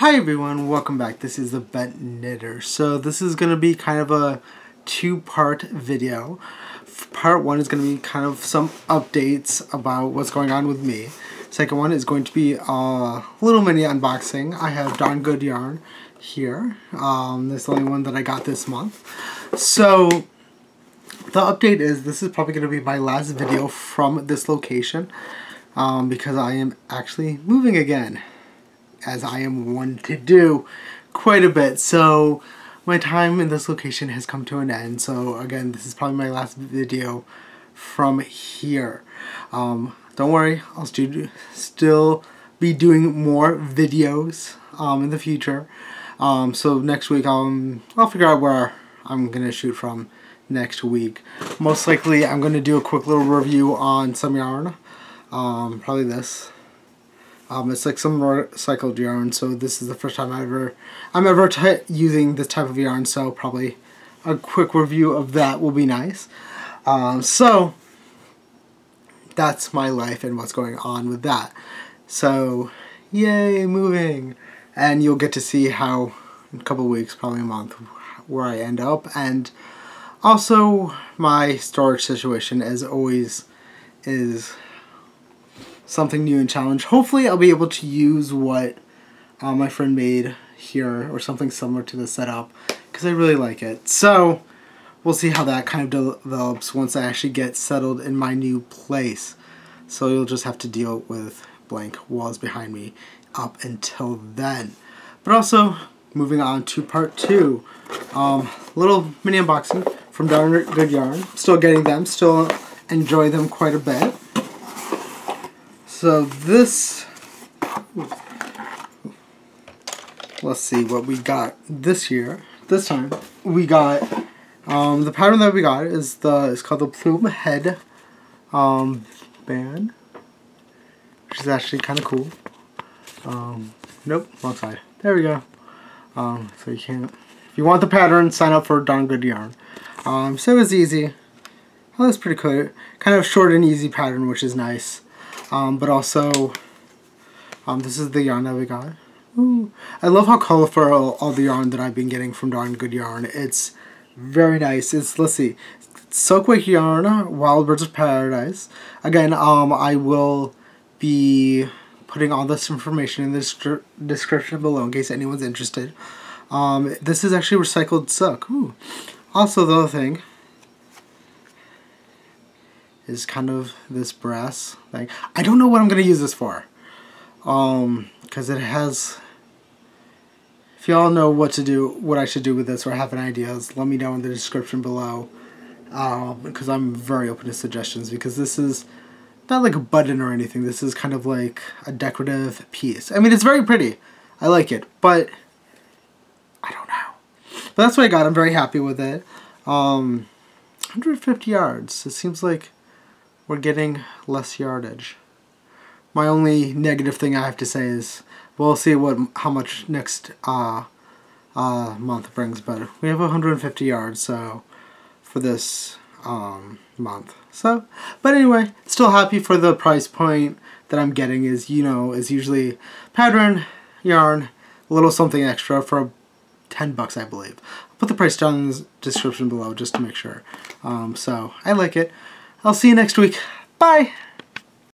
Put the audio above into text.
Hi everyone, welcome back. This is the Bent Knitter. So this is going to be kind of a two-part video. Part one is going to be kind of some updates about what's going on with me. Second one is going to be a little mini unboxing. I have Darn Good Yarn here. Um, this is the only one that I got this month. So the update is this is probably going to be my last video from this location um, because I am actually moving again as I am one to do quite a bit. So my time in this location has come to an end. So again, this is probably my last video from here. Um, don't worry, I'll st still be doing more videos um, in the future. Um, so next week I'll, I'll figure out where I'm going to shoot from next week. Most likely I'm going to do a quick little review on some yarn. Um, probably this. Um, it's like some recycled yarn, so this is the first time I ever, I'm ever using this type of yarn, so probably a quick review of that will be nice. Um, so, that's my life and what's going on with that. So, yay, moving! And you'll get to see how, in a couple weeks, probably a month, where I end up. And also, my storage situation, as always, is something new and challenge. Hopefully I'll be able to use what uh, my friend made here or something similar to the setup because I really like it. So we'll see how that kind of develops once I actually get settled in my new place. So you'll just have to deal with blank walls behind me up until then. But also, moving on to part two. Um, little mini unboxing from Darn Good Yarn. Still getting them, still enjoy them quite a bit. So this, let's see what we got this year. This time we got um, the pattern that we got is the it's called the plume head um, band, which is actually kind of cool. Um, nope, wrong side. There we go. Um, so you can't. If you want the pattern, sign up for Darn Good Yarn. Um, so it was easy. Well, that's pretty cool. Kind of short and easy pattern, which is nice. Um, but also, um, this is the yarn that we got. Ooh. I love how colorful all the yarn that I've been getting from Darn Good Yarn. It's very nice. It's, let's see, Silkwick Yarn, Wild Birds of Paradise. Again, um, I will be putting all this information in the description below in case anyone's interested. Um, this is actually recycled silk. Ooh. Also, the other thing, is kind of this brass thing. I don't know what I'm going to use this for. Um, because it has... If y'all know what to do, what I should do with this or have any ideas, let me know in the description below. Um, because I'm very open to suggestions because this is not like a button or anything. This is kind of like a decorative piece. I mean, it's very pretty. I like it, but I don't know. But that's what I got. I'm very happy with it. Um, 150 yards. It seems like we're getting less yardage. My only negative thing I have to say is we'll see what how much next uh, uh, month brings, but we have 150 yards so for this um, month. So, but anyway, still happy for the price point that I'm getting is, you know, is usually pattern, yarn, a little something extra for 10 bucks, I believe. I'll put the price down in the description below just to make sure. Um, so, I like it. I'll see you next week. Bye!